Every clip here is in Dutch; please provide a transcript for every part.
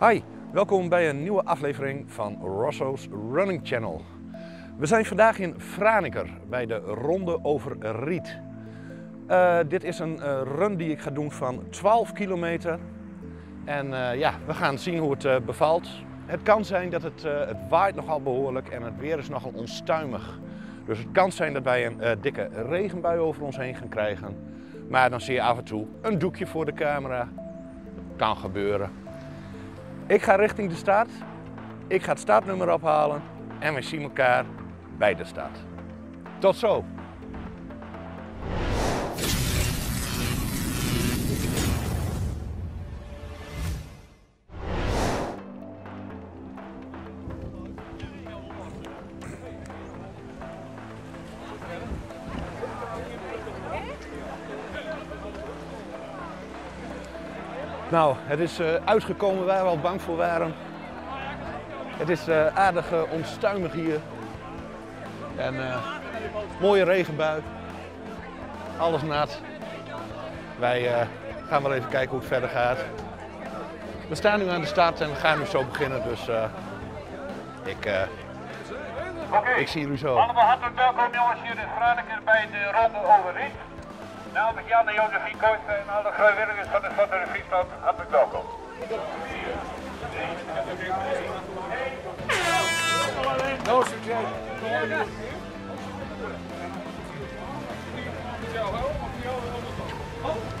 Hi, welkom bij een nieuwe aflevering van Rosso's Running Channel. We zijn vandaag in Franeker bij de Ronde over Riet. Uh, dit is een uh, run die ik ga doen van 12 kilometer. En uh, ja, we gaan zien hoe het bevalt. Het kan zijn dat het, het waait nogal behoorlijk en het weer is nogal onstuimig. Dus het kan zijn dat wij een dikke regenbui over ons heen gaan krijgen. Maar dan zie je af en toe een doekje voor de camera. Kan gebeuren. Ik ga richting de start. Ik ga het startnummer ophalen en we zien elkaar bij de start. Tot zo! Nou, het is uh, uitgekomen waar we al bang voor waren. Het is uh, aardig uh, onstuimig hier. En mooie regenbui. Alles nat. Wij gaan wel even kijken hoe het verder gaat. We staan nu aan de start en we gaan nu zo beginnen. Dus ik, okay. ik zie jullie zo. Allemaal hartelijk welkom jongens hier in Franeker bij de Ronde Overriet. Nou, Namens Jan en Josephine Kooijsen eh, en alle vrijwilligers van de Stad de Friesland hartelijk welkom. No succes. Oh.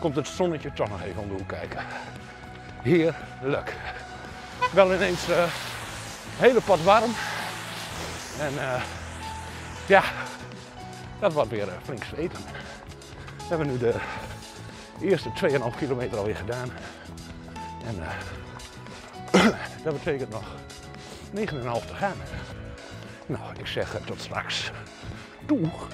Komt het zonnetje toch nog even om de hoek kijken. Heerlijk. Wel ineens uh, hele pot warm. En uh, ja, dat wordt weer uh, flink zweten. We hebben nu de eerste 2,5 kilometer alweer gedaan. En dat betekent nog 9,5 te gaan. Nou, ik zeg tot straks. Doeg!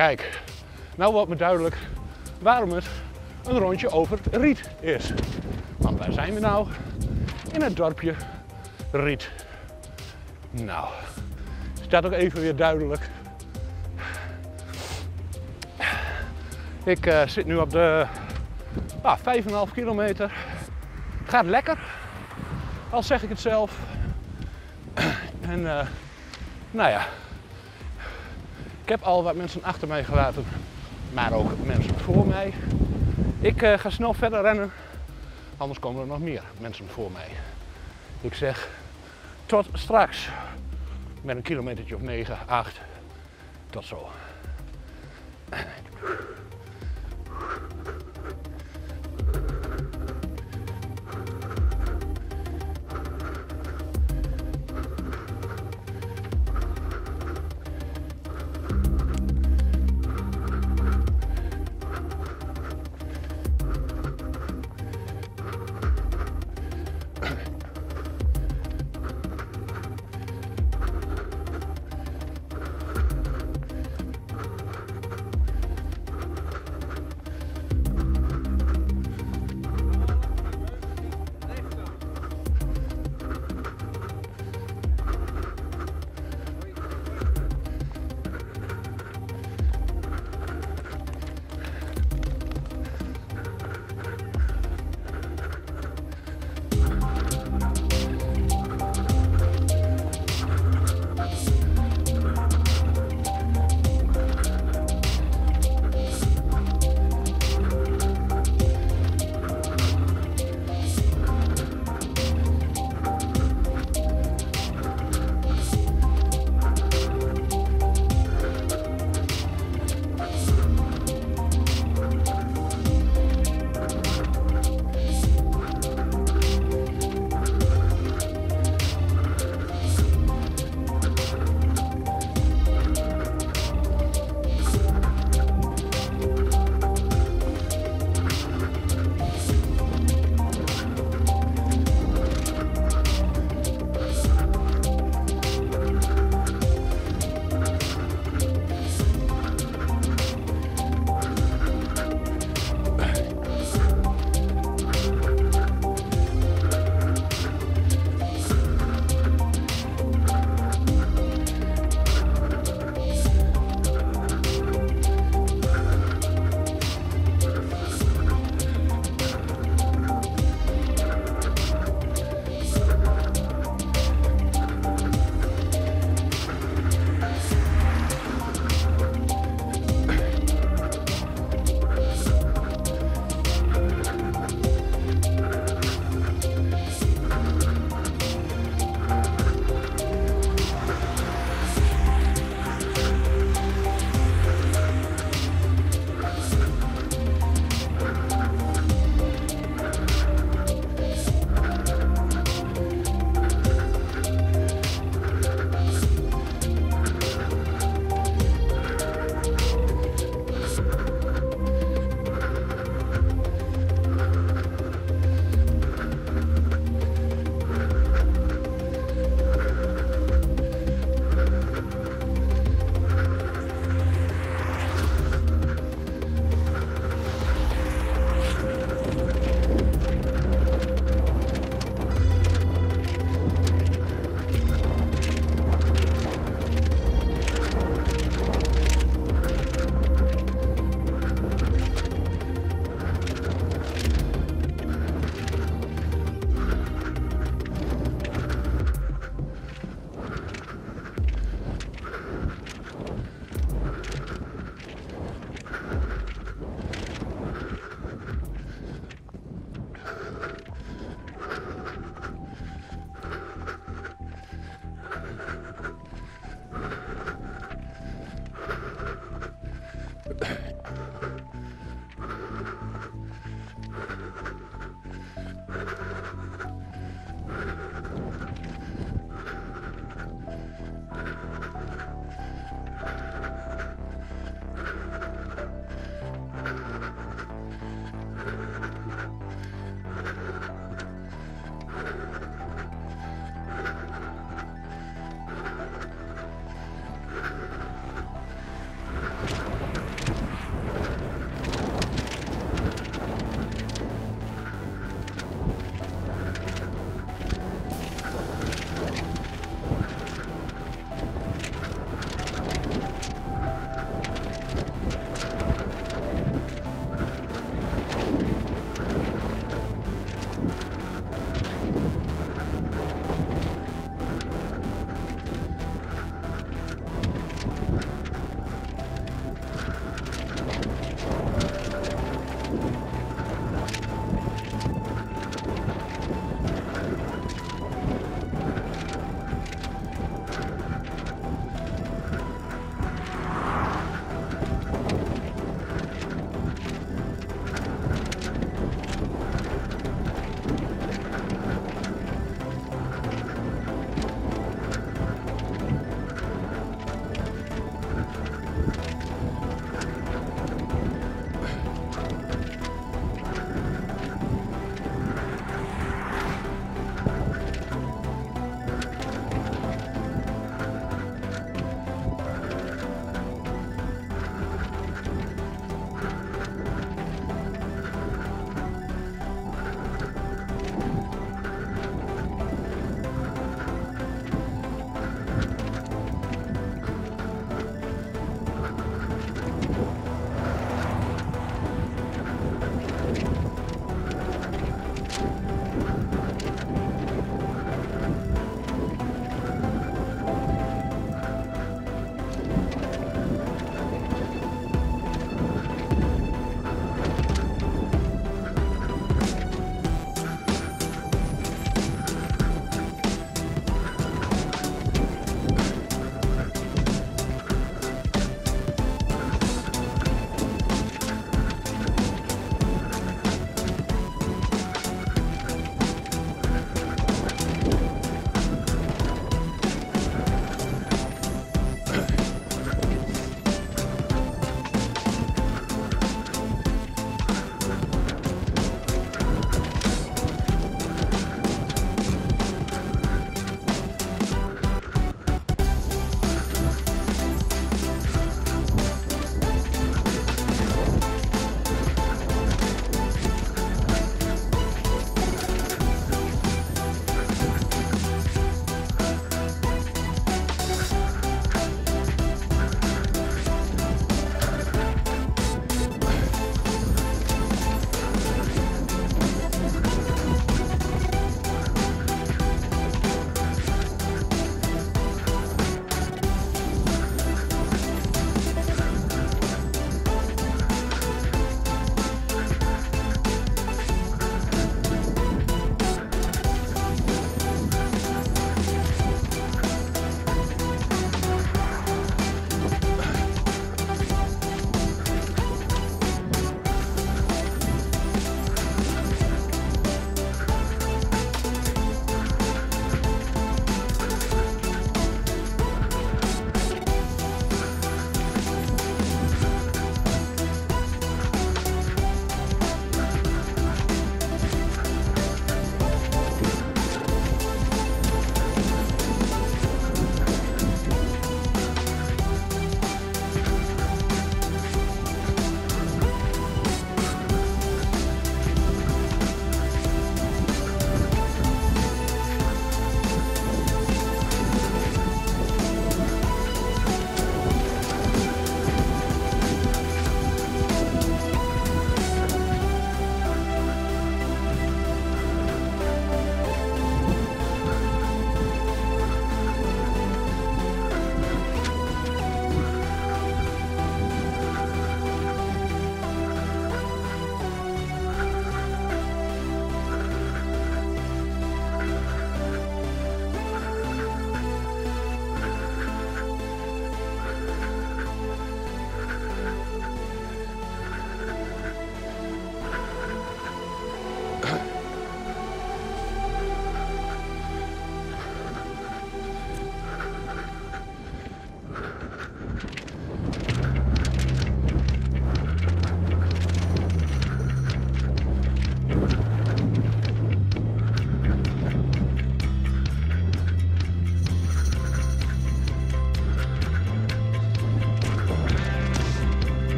Kijk, nou wordt me duidelijk waarom het een rondje over Riet is. Want waar zijn we nou? In het dorpje Riet. Nou, staat ook even weer duidelijk. Ik eh, zit nu op de ah, 5,5 kilometer. Gaat lekker, al zeg ik het zelf. En eh, nou ja, heb al wat mensen achter mij gelaten, maar ook mensen voor mij. Ik eh, ga snel verder rennen, anders komen er nog meer mensen voor mij. Ik zeg tot straks met een kilometertje of 9, 8. Tot zo.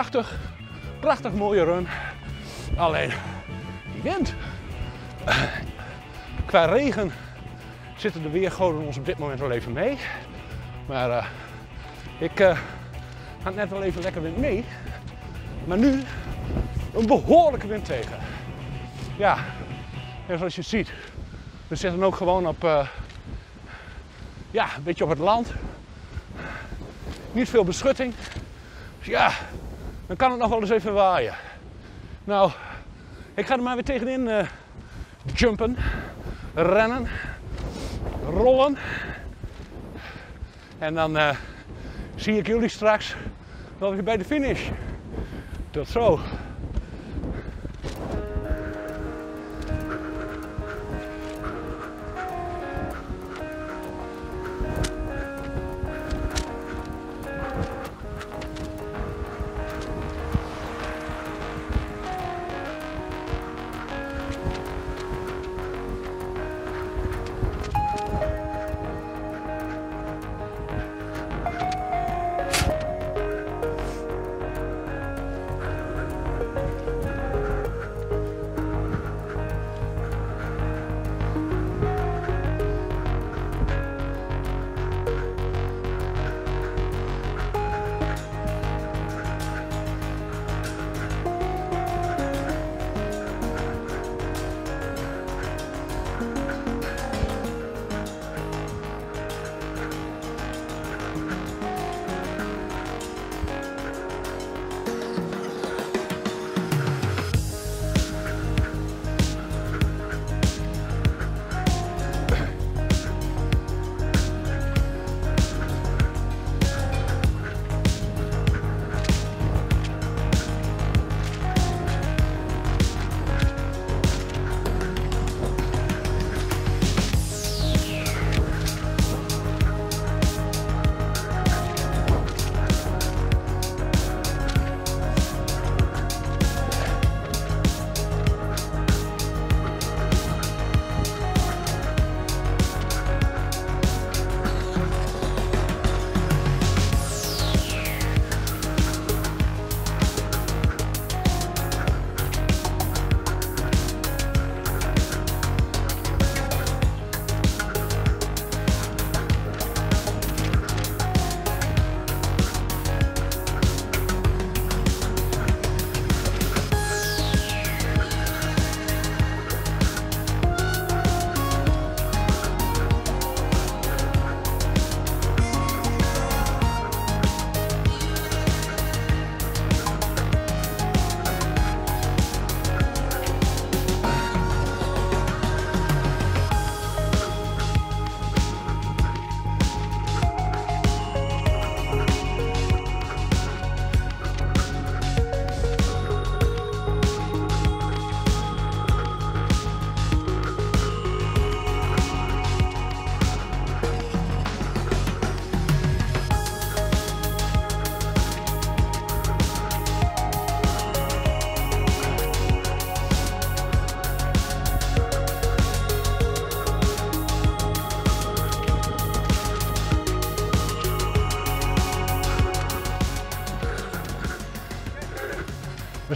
Prachtig, prachtig mooie run. Alleen die wind. Qua regen zitten de weergoden ons op dit moment wel even mee. Maar eh, ik uh, ga net wel even lekker wind mee. Maar nu een behoorlijke wind tegen. Ja, en zoals je ziet, we zitten ook gewoon op, uh, ja, een beetje op het land. Niet veel beschutting. Dus ja, dan kan het nog wel eens even waaien. Nou, ik ga er maar weer tegenin uh, jumpen, rennen, rollen. En dan uh, zie ik jullie straks wel weer bij de finish. Tot zo.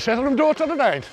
Zetten hem door tot het eind.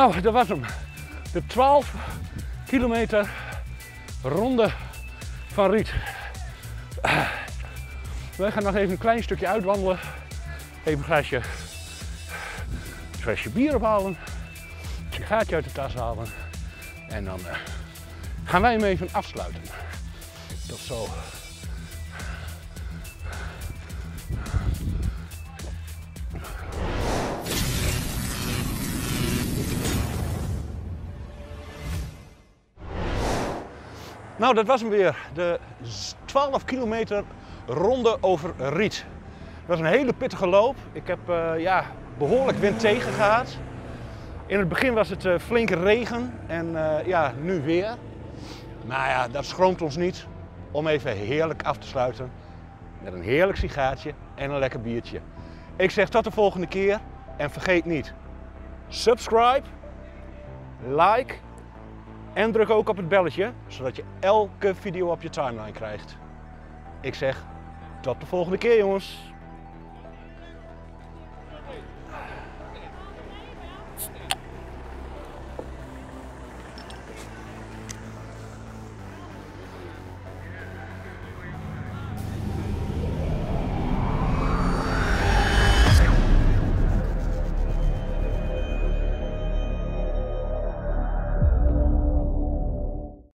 Nou, dat was hem. De 12 kilometer ronde van Riet. Wij gaan nog even een klein stukje uitwandelen. Even een glaasje, een flesje bier ophalen. Een sigaartje uit de tas halen. En dan eh, gaan wij hem even afsluiten. Tot zo. Nou, dat was hem weer. De 12 kilometer ronde over Riet. Dat was een hele pittige loop. Ik heb eh, ja, behoorlijk wind tegen gehad. In het begin was het uh, flinke regen en uh, ja, nu weer. Maar ja, dat schroomt ons niet om even heerlijk af te sluiten met een heerlijk sigaartje en een lekker biertje. Ik zeg tot de volgende keer en vergeet niet, subscribe, like en druk ook op het belletje, zodat je elke video op je timeline krijgt. Ik zeg tot de volgende keer jongens.